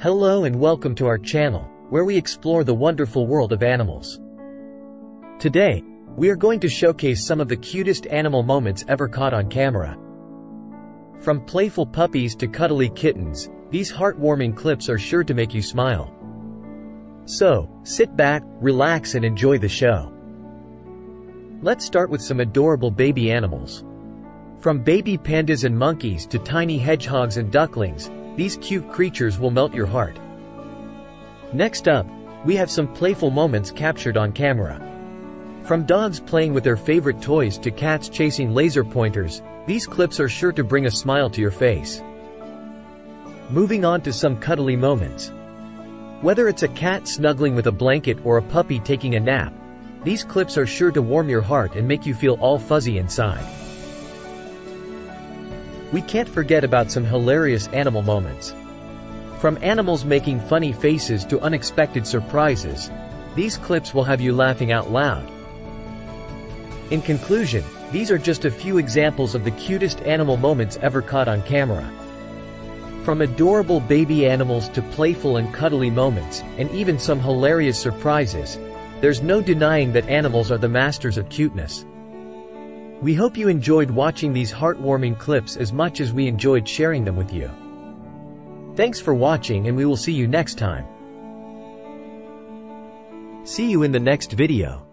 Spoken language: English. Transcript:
Hello and welcome to our channel, where we explore the wonderful world of animals. Today, we are going to showcase some of the cutest animal moments ever caught on camera. From playful puppies to cuddly kittens, these heartwarming clips are sure to make you smile. So, sit back, relax and enjoy the show. Let's start with some adorable baby animals. From baby pandas and monkeys to tiny hedgehogs and ducklings, these cute creatures will melt your heart. Next up, we have some playful moments captured on camera. From dogs playing with their favorite toys to cats chasing laser pointers, these clips are sure to bring a smile to your face. Moving on to some cuddly moments. Whether it's a cat snuggling with a blanket or a puppy taking a nap, these clips are sure to warm your heart and make you feel all fuzzy inside. We can't forget about some hilarious animal moments. From animals making funny faces to unexpected surprises, these clips will have you laughing out loud. In conclusion, these are just a few examples of the cutest animal moments ever caught on camera. From adorable baby animals to playful and cuddly moments, and even some hilarious surprises, there's no denying that animals are the masters of cuteness. We hope you enjoyed watching these heartwarming clips as much as we enjoyed sharing them with you. Thanks for watching and we will see you next time. See you in the next video.